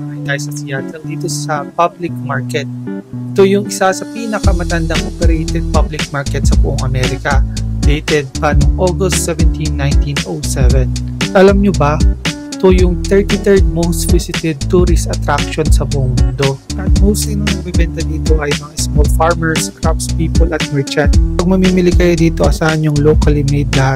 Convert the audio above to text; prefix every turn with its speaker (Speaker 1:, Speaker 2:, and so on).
Speaker 1: ngayon tayo sa Seattle dito sa public market. Ito yung isa sa pinakamatandang operated public market sa buong Amerika. Dated pa noong August 17, 1907. Alam nyo ba, ito yung 33rd most visited tourist attraction sa buong mundo. At mostly nung nagbibenta dito ay mga small farmers, craftspeople at merchant. Pag mamimili kayo dito, asahan yung locally made lahat.